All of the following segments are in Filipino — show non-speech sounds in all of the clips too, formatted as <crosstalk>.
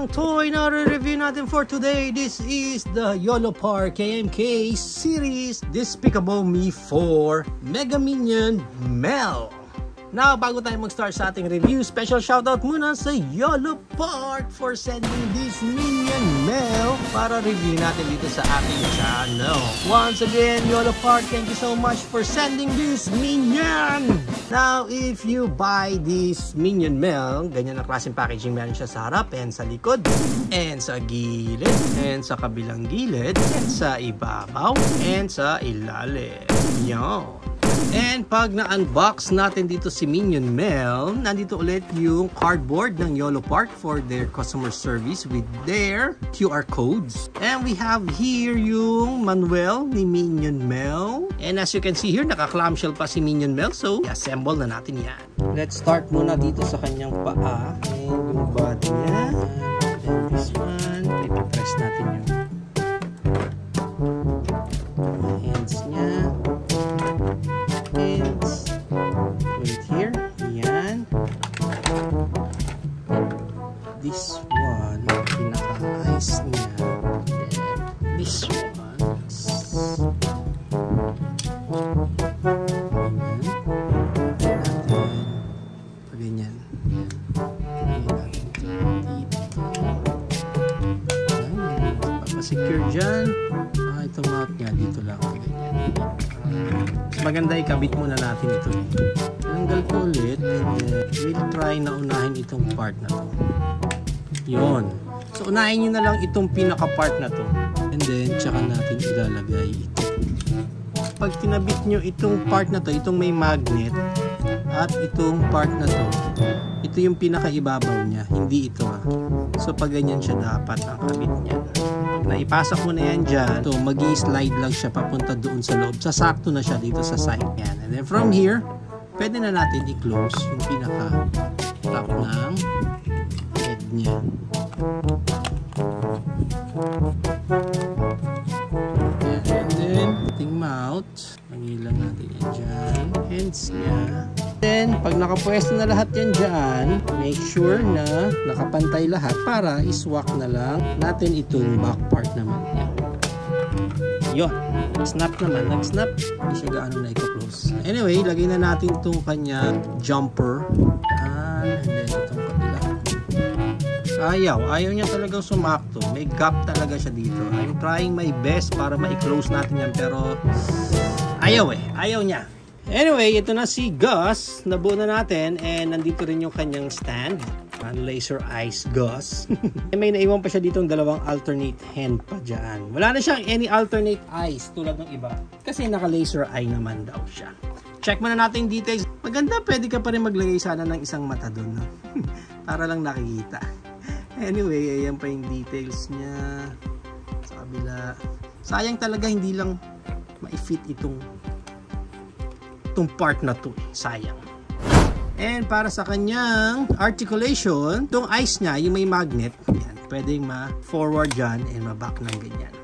ang toy na re-review natin for today. This is the YOLO Park KMK series Despicable Me 4 Mega Minion Mel. Now, bago tayo mag-start sa ating review, special shoutout muna sa YOLO Park for sending this Minion mail para review natin dito sa ating channel. Once again, YOLO Park, thank you so much for sending this Minion! Now, if you buy this Minion mail, ganyan na klaseng packaging meron siya sa harap and sa likod, and sa gilid, and sa kabilang gilid, and sa ibabaw, and sa ilalim. Yan. And pag na-unbox natin dito si Minion Mail, nandito ulit yung cardboard ng YOLO Park for their customer service with their QR codes. And we have here yung manual ni Minion Mail. And as you can see here, naka-clamshell pa si Minion Mail. So, assemble na natin yan. Let's start muna dito sa kanyang paa. And yung body niya. And this one, ipipress natin yung Papasecure dyan. Ah, itong mouth niya. Dito lang. Ganyan. Mas maganda ikabit muna natin ito. Tanggal ko ulit and then we'll try na unahin itong part na to. Yon. So unahin nyo na lang itong pinaka part na to. And then tsaka natin ilalagay ito. Pag tinabit nyo itong part na to, itong may magnet at itong part na to, ito yung pinaka ibabaw niya, hindi ito ah. So pag ganyan siya dapat ang kabit niya. Naipasok mo na yan dyan. So, mag slide lang siya papunta doon sa loob. Sasakto na siya dito sa side. Yan. And then from here, pwede na natin i-close yung pinaka top ng head niya. And then, ating mouth. Mangilang natin yan dyan. Hands niya. Then, pag nakapwesto na lahat yan dyan, make sure na nakapantay lahat para iswak na lang natin itong back part naman. Yun. Snap naman. Nag-snap. Hindi siya gaano na i-close. Anyway, lagay na natin itong kanya jumper. And then, itong kabila. Ayaw. Ayaw niya talagang sumakto. May gap talaga siya dito. I'm trying my best para ma-close natin yan. Pero, ayaw eh. Ayaw niya. Anyway, ito na si Gus. Nabuo na natin and nandito rin yung kanyang stand. Ang laser eyes Gus. <laughs> May naiwan pa siya dito ng dalawang alternate hand pa dyan. Wala na siyang any alternate eyes tulad ng iba. Kasi naka-laser eye naman daw siya. Check muna natin details. Maganda, pwede ka pa rin maglagay sana ng isang mata doon. No? <laughs> Para lang nakikita. Anyway, ayan pa yung details niya. Sa kabila. Sayang talaga hindi lang ma-fit itong itong part na to. Sayang. And para sa kanyang articulation itong eyes niya yung may magnet yan, pwedeng ma-forward dyan and ma-back ng ganyan.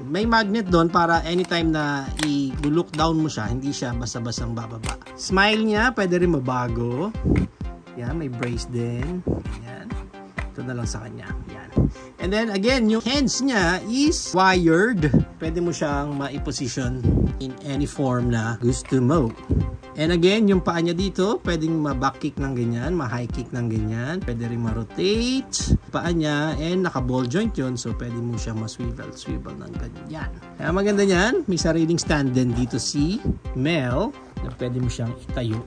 May magnet doon para anytime na i-look down mo siya hindi siya basta-bastang bababa. Smile niya pwede rin mabago. Yan, may brace din. Yan ito na lang sa kanya yan and then again yung hands niya is wired pwede mo siyang ma-position in any form na gusto mo. And again, yung paa niya dito, pwedeng ma-back kick ng ganyan, ma-high kick ng ganyan, pwede rin ma-rotate paa niya, and naka-ball joint yun, so pwede mo siya ma-swivel, swivel ng ganyan. Kaya maganda niyan, may sariling stand din dito si Mel, na pwede mo siyang itayo.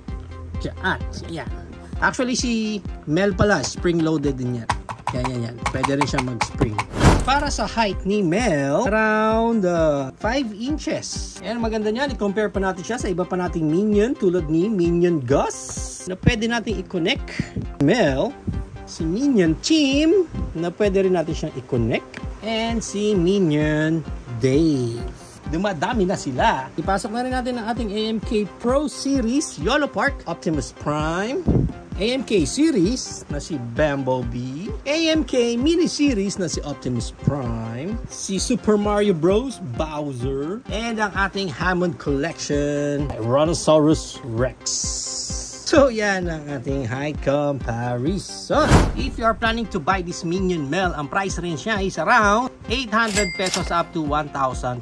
Diyan, yan. Actually, si Mel pala, spring-loaded din yan. Yan, yan, yan. Pwede rin siya mag-spring para sa height ni Mel, around uh, 5 inches. And maganda niyan, i-compare pa natin siya sa iba pa nating minion tulad ni Minion Gus na pwede natin i-connect. Mel, si Minion Team na pwede rin natin siyang i-connect. And si Minion Dave. Dumadami na sila. Ipasok na rin natin ang ating AMK Pro Series YOLO Park Optimus Prime AMK series na si Bumblebee, AMK mini series na si Optimus Prime, si Super Mario Bros. Bowser, and ang ating Hammond Collection, Tyrannosaurus Rex. So yan ang ating high comparison. If you are planning to buy this Minion Mel, ang price range niya is around 800 pesos up to 1,200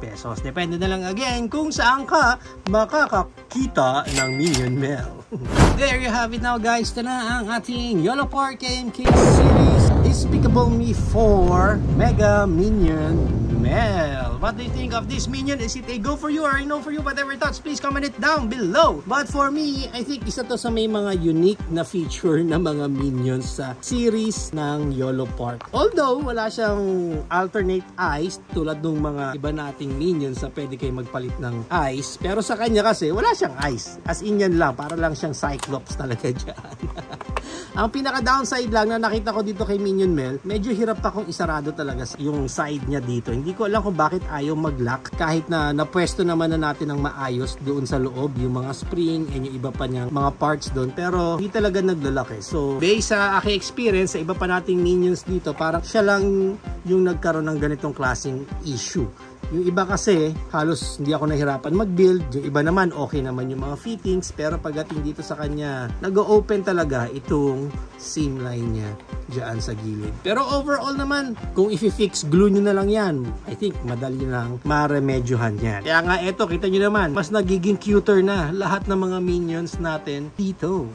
pesos. Depende na lang again kung saan ka makakakita ng Minion Mel. <laughs> There you have it now guys. Ito na ang ating YOLO Park KMK Series Despicable Me 4 Mega Minion Mel. What do you think of this minion? Is it a go for you or a no for you? Whatever thoughts, please comment it down below. But for me, I think isa to sa may mga unique na feature na mga minions sa series ng YOLO Park. Although, wala siyang alternate eyes tulad ng mga iba nating minions na pwede kayo magpalit ng eyes. Pero sa kanya kasi, wala siyang eyes. As in yan lang, para lang siyang Cyclops talaga <laughs> dyan. Ang pinaka downside lang na nakita ko dito kay Minion Mel, medyo hirap pa kung isarado talaga yung side niya dito. Hindi ko alam kung bakit ayaw mag-lock kahit na napwesto naman na natin ng maayos doon sa loob yung mga spring and yung iba pa niyang mga parts doon pero hindi talaga naglalak eh. So based sa aking experience sa iba pa nating minions dito parang siya lang yung nagkaroon ng ganitong klaseng issue. Yung iba kasi, halos hindi ako nahirapan mag-build. Yung iba naman, okay naman yung mga fittings. Pero pagdating dito sa kanya, nag-open talaga itong seam line niya dyan sa gilid. Pero overall naman, kung i-fix glue nyo na lang yan, I think madali lang maremedyohan yan. Kaya nga eto, kita nyo naman, mas nagiging cuter na lahat ng mga minions natin dito.